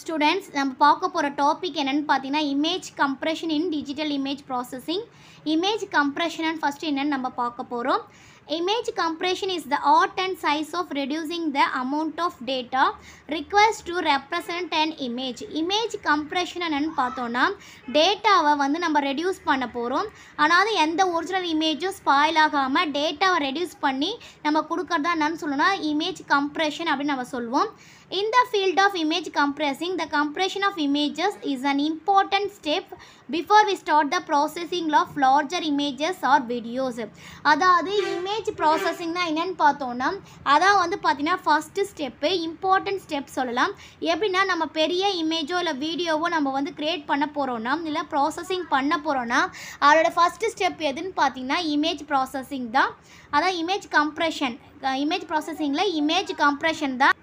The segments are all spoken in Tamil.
ஸ்டூடெண்ட்ஸ் நம்ம பார்க்க போகிற டாபிக் என்னென்னு பார்த்தீங்கன்னா image compression in digital image processing image compression first என்னென்னு நம்ம பார்க்க போகிறோம் image compression is the art and size of reducing the amount of data requires to represent an image. Image compression என்னன்னு பார்த்தோன்னா டேட்டாவை வந்து நம்ம ரெடியூஸ் பண்ண போகிறோம் அதாவது எந்த ஒரிஜினல் இமேஜும் ஸ்பாயில் ஆகாமல் டேட்டாவை ரெடியூஸ் பண்ணி நம்ம கொடுக்கறதா என்னன்னு சொல்லணும்னா இமேஜ் கம்ப்ரெஷன் அப்படின்னு நம்ம சொல்லுவோம் In the field of image compressing, the compression of images is an important step before we start the processing of larger images or videos. அதாவது இமேஜ் ப்ராசஸிங்னா என்னன்னு பார்த்தோன்னா அதான் வந்து பார்த்தீங்கன்னா ஃபஸ்ட்டு ஸ்டெப்பு இம்பார்ட்டன்ட் ஸ்டெப் சொல்லலாம். எப்படின்னா நம்ம பெரிய இமேஜோ இல்லை வீடியோவோ நம்ம வந்து க்ரியேட் பண்ண போகிறோன்னா இல்லை ப்ராசஸிங் பண்ண போகிறோன்னா அதோட ஃபஸ்ட்டு ஸ்டெப் எதுன்னு பார்த்தீங்கன்னா இமேஜ் ப்ராசஸிங் தான். அதான் இமேஜ் கம்ப்ரெஷன் இமேஜ் ப்ராசஸிங்கில் இமேஜ் கம்ப்ரெஷன் தான்.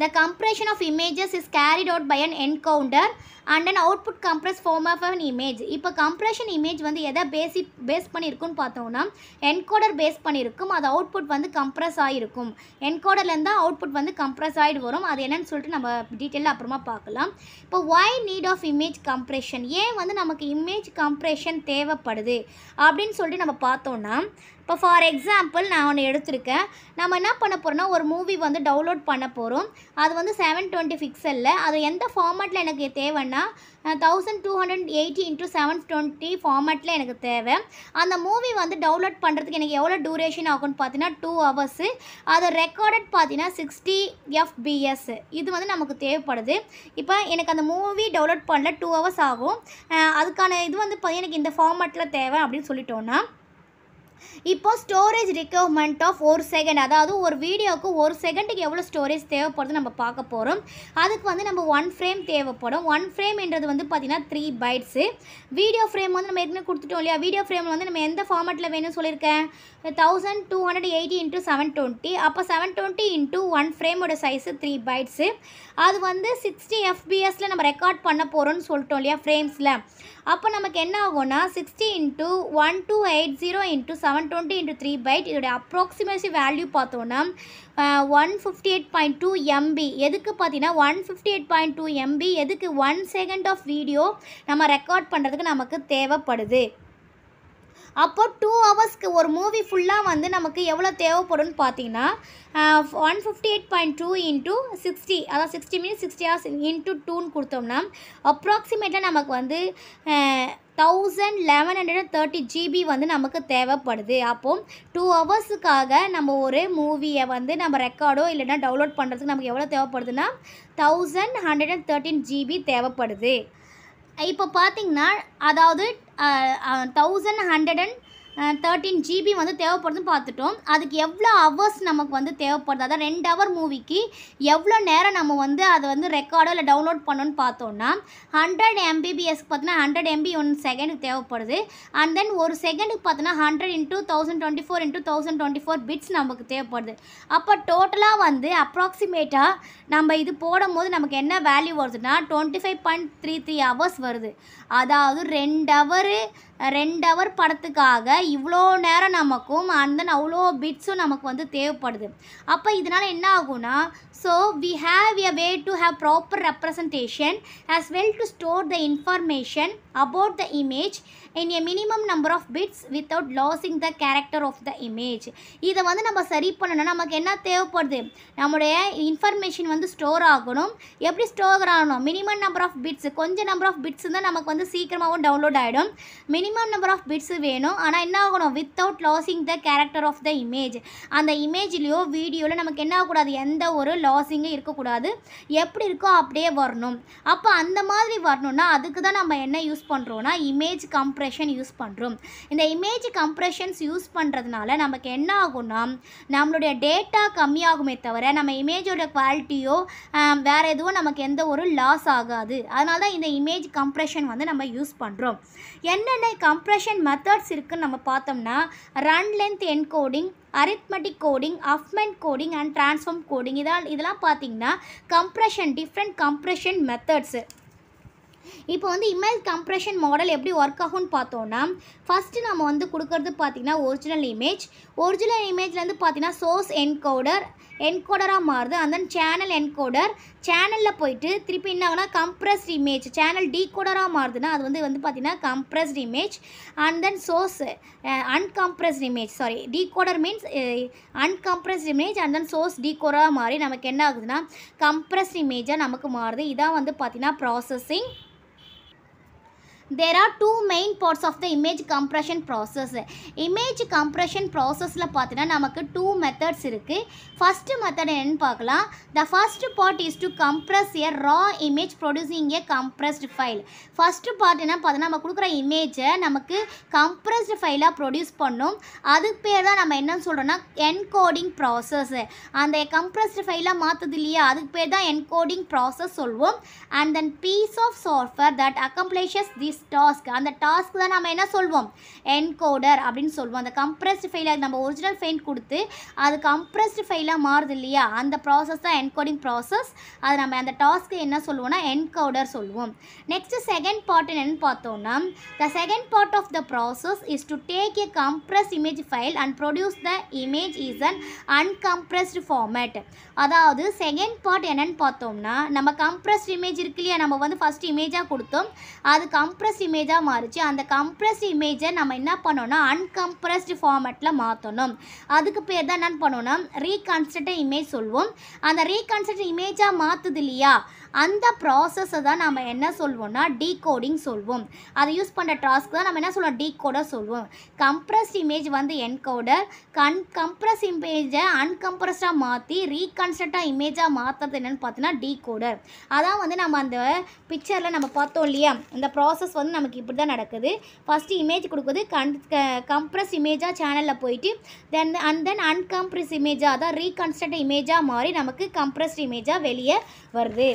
The compression of images is carried out by an encounter and an output compressed form of an image. இப்போ compression image வந்து எதை பேசி பேஸ் பண்ணியிருக்குன்னு பார்த்தோம்னா என்கோடர் பேஸ் பண்ணியிருக்கும் அது அவுட்புட் வந்து கம்ப்ரஸ் ஆகிருக்கும் என்கோடர்லேருந்து அவுட்புட் வந்து கம்ப்ரஸ் ஆகிட்டு வரும். அது என்னன்னு சொல்லிட்டு நம்ம டீட்டெயிலில் அப்புறமா பார்க்கலாம். இப்போ why need of image compression ஏன் வந்து நமக்கு இமேஜ் கம்ப்ரெஷன் தேவைப்படுது? அப்படின்னு சொல்லிட்டு நம்ம பார்த்தோன்னா இப்போ ஃபார் எக்ஸாம்பிள் நான் ஒன்று எடுத்திருக்கேன். நம்ம என்ன பண்ண போகிறோம்னா ஒரு மூவி வந்து டவுன்லோட் பண்ண போகிறோம் அது வந்து செவன் டுவெண்ட்டி பிக்சலில் அது எந்த ஃபார்மேட்டில் எனக்கு தேவைன்னா thousand two hundred eighty into seven twenty ஃபார்மேட்டில் எனக்கு தேவை. அந்த மூவி வந்து டவுன்லோட் பண்ணுறதுக்கு எனக்கு எவ்வளோ டூரேஷன் ஆகும்னு பார்த்தீங்கன்னா டூ ஹவர்ஸு அது ரெக்கார்டட் பார்த்தீங்கன்னா சிக்ஸ்டி எஃப்பிஎஸ் இது வந்து நமக்கு தேவைப்படுது. இப்போ எனக்கு அந்த மூவி டவுன்லோட் பண்ணல டூ ஹவர்ஸ் ஆகும். அதுக்கான இது வந்து பார்த்தீங்கன்னா எனக்கு இந்த ஃபார்மேட்டில் தேவை அப்படின்னு சொல்லிட்டோன்னா இப்போது ஸ்டோரேஜ் ரிக்வயர்மெண்ட் ஆஃப் ஒரு செகண்ட் அதாவது ஒரு வீடியோவுக்கு ஒரு செகண்டுக்கு எவ்வளோ ஸ்டோரேஜ் தேவைப்படுது நம்ம பார்க்க போகிறோம் அதுக்கு வந்து நம்ம ஒன் ஃப்ரேம் தேவைப்படும். ஒன் ஃப்ரேம்ன்றது வந்து பார்த்திங்கன்னா த்ரீ பைட்ஸு வீடியோ ஃப்ரேம் வந்து நம்ம ஏற்கனவே கொடுத்துட்டோம் இல்லையா? வீடியோ ஃப்ரேம் வந்து நம்ம எந்த ஃபார்மெட்டில் வேணும்னு சொல்லியிருக்கேன்? Thousand two hundred eighty into seven twenty அப்போ செவன் டுவெண்ட்டி இன்ட்டு ஒன் ஃப்ரேமோட சைஸு த்ரீ பைட்ஸு அது வந்து சிக்ஸ்டி எஃபிஎஸில் நம்ம ரெக்கார்ட் பண்ண போகிறோம்னு சொல்லிட்டோம் இல்லையா ஃப்ரேம்ஸில் அப்போ நமக்கு என்ன ஆகும்னா sixty into one two eight zero into seven twenty into three byte இதோடைய அப்ராக்சிமேசி வேல்யூ பார்த்தோன்னா one fifty eight point two MB எதுக்கு பார்த்தீங்கன்னா one fifty eight point two MB எதுக்கு ஒன் செகண்ட் ஆஃப் வீடியோ நம்ம ரெக்கார்ட் பண்ணுறதுக்கு நமக்கு தேவைப்படுது. அப்போ டூ ஹவர்ஸ்க்கு ஒரு மூவி ஃபுல்லாக வந்து நமக்கு எவ்வளோ தேவைப்படும்னு பார்த்தீங்கன்னா one fifty eight point two into sixty அதாவது sixty minutes sixty hours into டூன்னு கொடுத்தோம்னா அப்ராக்சிமேட்டாக நமக்கு வந்து thousand eleven hundred and thirty GB வந்து நமக்கு தேவைப்படுது. அப்போது டூ ஹவர்ஸுக்காக நம்ம ஒரு மூவியை வந்து நம்ம ரெக்கார்டோ இல்லைனா டவுன்லோட் பண்ணுறதுக்கு நமக்கு எவ்வளோ தேவைப்படுதுன்னா thousand hundred and thirteen GB தேவைப்படுது. இப்போ பார்த்தீங்கன்னா அதாவது thousand hundred and thirteen GB வந்து தேவைப்படுதுன்னு பார்த்துட்டோம். அதுக்கு எவ்வளோ ஹவர்ஸ் நமக்கு வந்து தேவைப்படுது? அதாவது ரெண்டு ஹவர் மூவிக்கு எவ்வளோ நேரம் நம்ம வந்து அதை வந்து ரெக்கார்டோ இல்லை டவுன்லோட் பண்ணோன்னு பார்த்தோன்னா ஹண்ட்ரட் எம்பிபிஎஸ்க்கு பார்த்தீங்கன்னா ஹண்ட்ரட் எம்பி ஒன் செகண்டுக்கு தேவைப்படுது. அண்ட் தென் ஒரு செகண்டுக்கு பார்த்தோன்னா hundred into thousand twenty four into thousand twenty four bits நமக்கு தேவைப்படுது. அப்போ டோட்டலாக வந்து அப்ராக்சிமேட்டாக நம்ம இது போடும்போது நமக்கு என்ன வேல்யூ வருதுன்னா twenty five point three three hours வருது. அதாவது ரெண்டு ஹவரு ரெண்டு ஹவர் படத்துக்காக இவ்வளோ நேரம் நமக்கும் அண்ட் தென் அவ்வளோ பிட்ஸும் நமக்கு வந்து தேவைப்படுது. அப்போ இதனால் என்ன ஆகும்னா so we have a way to have proper representation as well to store the information about the image in a minimum number of bits without losing the character of the image இதை வந்து நம்ம சரி பண்ணணும்னா நமக்கு என்ன தேவைப்படுது? நம்முடைய இன்ஃபர்மேஷன் வந்து ஸ்டோர் ஆகணும். எப்படி ஸ்டோர் ஆகணும்? மினிமம் நம்பர் ஆஃப் பிட்ஸ் கொஞ்சம் நம்பர் ஆஃப் பிட்ஸ் தான் நமக்கு வந்து சீக்கிரமாகவும் டவுன்லோட் ஆகிடும் மினிமம் நம்பர் ஆஃப் பிட்ஸ் வேணும். ஆனால் என்ன ஆகணும்? Without losing the character of the image அந்த இமேஜ்லேயோ வீடியோவில் நமக்கு என்ன ஆகக்கூடாது? எந்த ஒரு லாஸிங்கும் இருக்கக்கூடாது. எப்படி இருக்கோ அப்படியே வரணும். அப்போ அந்த மாதிரி வரணும்னா அதுக்கு தான் நம்ம என்ன யூஸ் பண்ணுறோன்னா இமேஜ் கம்ப்ரெஷன் யூஸ் பண்ணுறோம் இந்த இமேஜ் கம்ப்ரெஷன்ஸ் யூஸ் பண்ணுறதுனால நமக்கு என்ன ஆகும்னா நம்மளுடைய டேட்டா கம்மியாகுமே தவிர நம்ம இமேஜோட குவாலிட்டியோ வேறு எதுவும் நமக்கு எந்த ஒரு லாஸ் ஆகாது. அதனால தான் இந்த இமேஜ் கம்ப்ரெஷன் வந்து நம்ம யூஸ் பண்ணுறோம் என்னென்ன கம்ப்ரெஷன் மெத்தட்ஸ் இருக்குன்னு நம்ம பார்த்தோம்னா run length encoding arithmetic coding Huffman coding and transform coding இதெல்லாம் இதெல்லாம் பார்த்தீங்கன்னா கம்ப்ரெஷன் டிஃப்ரெண்ட் கம்ப்ரெஷன் மெத்தட்ஸு இப்போ வந்து இமேஜ் கம்ப்ரெஷன் மாடல் எப்படி ஒர்க் ஆகும்னு பார்த்தோன்னா ஃபஸ்ட்டு நம்ம வந்து கொடுக்கறது பார்த்திங்கன்னா ஒரிஜினல் இமேஜ் ஒரிஜினல் இமேஜ்லேருந்து பார்த்தீங்கன்னா சோர்ஸ் என்கோடர் என்கோடராக மாறுது. அந்த சேனல் என்கோடர் சேனலில் போயிட்டு திருப்பி என்ன ஆகுனா கம்ப்ரஸ்ட் இமேஜ் சேனல் டீகோடராக மாறுதுன்னா அது வந்து வந்து பார்த்திங்கன்னா compressed image and then source uncompressed image sorry decoder means uncompressed image and then source டீகோடராக மாறி நமக்கு என்ன ஆகுதுன்னா கம்ப்ரஸ்ட் இமேஜாக நமக்கு மாறுது. இதான் வந்து பார்த்திங்கன்னா processing there are two main parts of the image compression process image compression processல பார்த்தீங்கன்னா நமக்கு two methods இருக்குது first method என்னன்னு பார்க்கலாம் the first part is to compress a raw image producing a compressed file first part என்ன பார்த்தீங்கன்னா நம்ம கொடுக்குற இமேஜை நமக்கு compressed ஃபைலாக ப்ரொடியூஸ் பண்ணும் அதுக்கு பேர் தான் நம்ம என்ன சொல்கிறோன்னா என்கோடிங் ப்ராசஸ் அந்த compressed ஃபைலாக மாற்றுது இல்லையா அதுக்கு பேர் தான் என்கோடிங் ப்ராசஸ் சொல்வோம் and then piece of software that accomplishes this task அந்த டாஸ்க் தான் நம்ம என்ன சொல்வோம்? என்கோடர் அப்படின்னு சொல்லுவோம் அந்த கம்ப்ரஸ்டு ஃபைலாக நம்ம ஒரிஜினல் ஃபைல் கொடுத்து அது கம்ப்ரஸ்டு ஃபைலாக மாறுது இல்லையா? அந்த ப்ராசஸ் தான் என்கோடிங் ப்ராசஸ் அது நம்ம அந்த டாஸ்க்கு என்ன சொல்லுவோம்னா என்கோடர் சொல்லுவோம் நெக்ஸ்ட் செகண்ட் பார்ட் என்னன்னு பார்த்தோம்னா the second part of the process is to take a compress image file and produce the image is an uncompressed format அதாவது செகண்ட் பார்ட் என்னன்னு பார்த்தோம்னா நம்ம கம்ப்ரஸ்ட் இமேஜ் இருக்கு இல்லையா? நம்ம வந்து ஃபஸ்ட் இமேஜாக கொடுத்தோம். அது கம்ப்ரஸ் இமேஜாக மாறிச்சு. அந்த கம்ப்ரஸ் இமேஜை நம்ம என்ன பண்ணோம்னா அன்கம்ப்ரஸ்டு ஃபார்மேட்டில் மாற்றணும் அதுக்கு பேர் தான் என்னென்னு பண்ணோம்னா ரீகன்ஸ்ட்ரக்ட் இமேஜ் சொல்வோம். அந்த ரீகன்ஸ்ட்ரக்ட் இமேஜாக மாற்றுது இல்லையா? அந்த ப்ராசஸை தான் நம்ம என்ன சொல்வோம்னா டீகோடிங் சொல்வோம். அதை யூஸ் பண்ணுற டாஸ்க் தான் நம்ம என்ன சொல்லுவோம் டீகோடர் சொல்வோம். கம்ப்ரஸ்ட் இமேஜ் வந்து என்கோடர் கன் கம்ப்ரஸ் இமேஜை அன்கம்ப்ரஸ்டாக மாற்றி ரீகன்ஸ்ட்ரக்டாக இமேஜாக மாற்றுறது என்னென்னு பார்த்தீங்கன்னா டீகோடர் அதான் வந்து நம்ம அந்த பிக்சரில் நம்ம பார்த்தோம் இல்லையா? இந்த ப்ராசஸ் வந்து நமக்கு இப்படி தான் நடக்குது. ஃபஸ்ட்டு இமேஜ் கொடுக்குது கன் கம்ப்ரஸ் இமேஜாக சேனலில் போயிட்டு தென் அண்ட் தென் அன்கம்ப்ரஸ் இமேஜாக அதான் ரீகன்ஸ்ட்ரக்ட் இமேஜாக மாறி நமக்கு கம்ப்ரஸ்ட் இமேஜாக வெளியே வருது.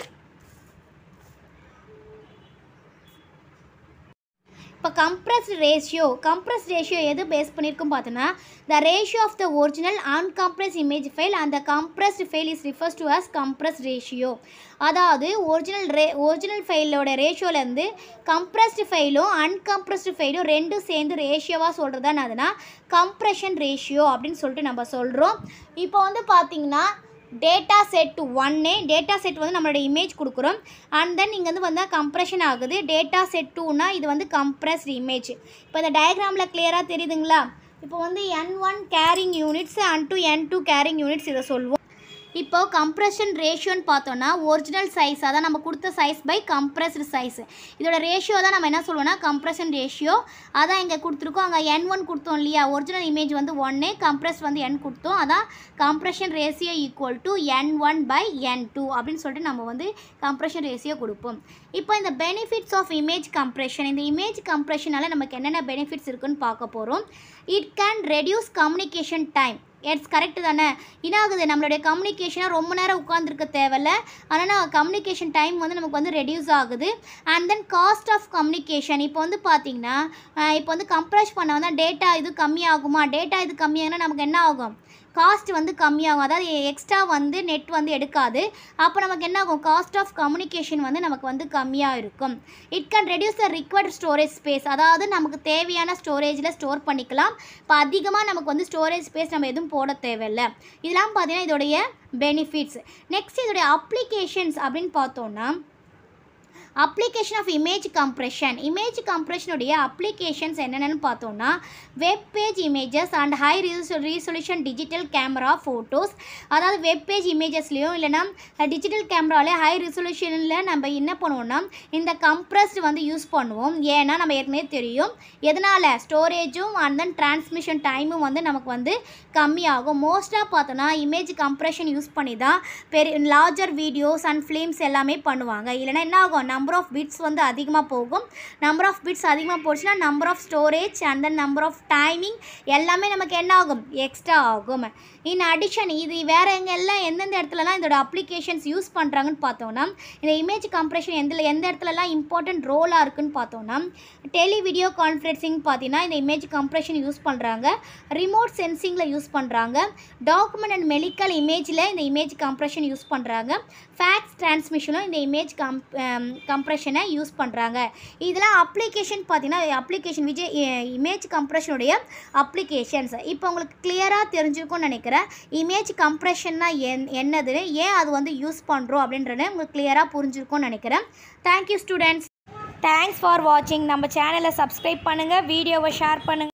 இப்போ கம்ப்ரஸ்ட் ரேஷியோ கம்ப்ரஸ் ரேஷியோ எது பேஸ் பண்ணியிருக்கும் பார்த்தோன்னா the ratio of the original uncompress image file அந்த compressed file is refers to as compress ratio அதாவது ஒரிஜினல் ரே ஒரிஜினல் ஃபைலோட ரேஷியோலேருந்து கம்ப்ரஸ்டு ஃபைலும் அன்கம்ப்ரஸ்டு ஃபைலும் ரெண்டும் சேர்ந்து ரேஷியோவாக சொல்கிறது தான் அதுனா கம்ப்ரெஷன் ரேஷியோ அப்படின்னு சொல்லிட்டு நம்ம சொல்கிறோம் இப்போ வந்து பார்த்திங்கன்னா டேட்டா செட் ஒன்னு டேட்டா செட் வந்து நம்மளோட இமேஜ் கொடுக்குறோம். அண்ட் தென் இங்கே வந்து வந்தால் கம்ப்ரெஷன் ஆகுது. டேட்டா செட் டூனா இது வந்து கம்ப்ரஸ்ட் இமேஜ் இப்போ இந்த டயக்ராமில் கிளியராக தெரியுதுங்களா? இப்போ வந்து N one carrying units and two N two carrying units இதை சொல்லுவோம். இப்போ கம்ப்ரெஷன் ரேஷியோன்னு பார்த்தோன்னா ஒரிஜினல் சைஸ் அதான் நம்ம கொடுத்த சைஸ் பை கம்ப்ரெஸ்டு சைஸ் இதோட ரேஷியோ தான் நம்ம என்ன சொல்லுவோம்னா கம்ப்ரெஷன் ரேஷியோ அதான் இங்கே கொடுத்துருக்கோம். அங்கே என் ஒன் கொடுத்தோம் இல்லையா? ஒரிஜினல் இமேஜ் வந்து ஒன்று கம்ப்ரெஸ் வந்து என் கொடுத்தோம். அதான் compression ratio equal to N one by N two அப்படின்னு சொல்லிட்டு நம்ம வந்து கம்ப்ரெஷன் ரேஷியோ கொடுப்போம். இப்போ இந்த பெனிஃபிட்ஸ் ஆஃப் இமேஜ் கம்ப்ரெஷன் இந்த இமேஜ் கம்ப்ரெஷனால நமக்கு என்னென்ன பெனிஃபிட்ஸ் இருக்குன்னு பார்க்க போகிறோம் it can reduce communication time etc correct தானே? என்ன ஆகுது நம்மளுடைய கம்யூனிகேஷனாக ரொம்ப நேரம் உட்காந்துருக்க தேவையில்ல. ஆனால் கம்யூனிகேஷன் டைம் வந்து நமக்கு வந்து ரெடியூஸ் ஆகுது. And then cost of communication இப்போ வந்து பார்த்திங்கன்னா இப்போ வந்து கம்ப்ரஸ் பண்ண வந்தால் டேட்டா இது கம்மியாகுமா? டேட்டா இது கம்மியாகுனா நமக்கு என்ன ஆகும்? காஸ்ட் வந்து கம்மியாகும். அதாவது எக்ஸ்ட்ரா வந்து நெட் வந்து எடுக்காது. அப்போ நமக்கு என்ன ஆகும் காஸ்ட் ஆஃப் கம்யூனிகேஷன் வந்து நமக்கு வந்து கம்மியாக இருக்கும். It can reduce the required storage space அதாவது நமக்கு தேவையான ஸ்டோரேஜில் ஸ்டோர் பண்ணிக்கலாம். இப்போ அதிகமாக நமக்கு வந்து ஸ்டோரேஜ் ஸ்பேஸ் நம்ம எதுவும் போட தேவையில்லை. இதெல்லாம் பார்த்தீங்கன்னா இதோடைய பெனிஃபிட்ஸ் நெக்ஸ்ட் இதோடைய அப்ளிகேஷன்ஸ் அப்படின்னு பார்த்தோன்னா application of image compression image கம்ப்ரெஷனுடைய applications என்னென்னு பார்த்தோம்னா web page images and high resolution digital camera photos அதாவது வெப் பேஜ் இமேஜஸ்லேயும் இல்லைனா டிஜிட்டல் கேமராவில் ஹை ரிசொல்யூஷனில் நம்ம என்ன பண்ணுவோம்னா இந்த கம்ப்ரெஸ்ட் வந்து யூஸ் பண்ணுவோம். ஏன்னா நம்ம ஏற்கனவே தெரியும். எதனால்? ஸ்டோரேஜும் அண்ட் தென் டிரான்ஸ்மிஷன் டைமும் வந்து நமக்கு வந்து கம்மியாகும். மோஸ்ட்டாக பார்த்தோன்னா இமேஜ் கம்ப்ரெஷன் யூஸ் பண்ணி தான் பெரிய லார்ஜர் வீடியோஸ் அண்ட் ஃபிலிம்ஸ் எல்லாமே பண்ணுவாங்க. இல்லைனா என்ன ஆகும்? நம்பர் ஆஃப் பிட்ஸ் வந்து அதிகமாக போகும். நம்பர் ஆஃப் பிட்ஸ் அதிகமாக போச்சுன்னா number of storage and then number of timing எல்லாமே நமக்கு என்ன ஆகும்? எக்ஸ்ட்ரா ஆகும். இன் அடிஷன் இது வேறு எங்கெல்லாம் எந்தெந்த இடத்துலலாம் இதோட அப்ளிகேஷன்ஸ் யூஸ் பண்ணுறாங்கன்னு பார்த்தோன்னா இந்த இமேஜ் கம்ப்ரெஷன் எந்த எந்த இடத்துலலாம் இம்பார்ட்டன்ட் ரோலாக இருக்குன்னு பார்த்தோன்னா டெலி வீடியோ கான்ஃபரன்சிங் பார்த்தீங்கன்னா இந்த இமேஜ் கம்ப்ரெஷன் யூஸ் பண்ணுறாங்க ரிமோட் சென்சிங்கில் யூஸ் பண்ணுறாங்க டாக்குமெண்ட் அண்ட் மெடிக்கல் இமேஜில் இந்த இமேஜ் கம்ப்ரெஷன் யூஸ் பண்ணுறாங்க ஃபேக்ஸ் டிரான்ஸ்மிஷனும் இந்த இமேஜ் கம் கம்ப்ரெஷனை யூஸ் பண்ணுறாங்க இதெல்லாம் அப்ளிகேஷன் பார்த்தீங்கன்னா அப்ளிகேஷன் விஜய் இமேஜ் கம்ப்ரெஷனுடைய அப்ளிகேஷன்ஸ் இப்போ உங்களுக்கு கிளியராக தெரிஞ்சுக்கும்னு நினைக்கிறேன். இமேஜ் கம்ப்ரெஷன்னா என் என்னது ஏன் அது வந்து யூஸ் பண்ணுறோம் அப்படின்றத உங்களுக்கு கிளியராக புரிஞ்சிருக்கும்னு நினைக்கிறேன். தேங்க்யூ ஸ்டூடெண்ட்ஸ் தேங்க்ஸ் ஃபார் வாட்சிங் நம்ம சேனலை சப்ஸ்கிரைப் பண்ணுங்கள் வீடியோவை ஷேர் பண்ணுங்கள்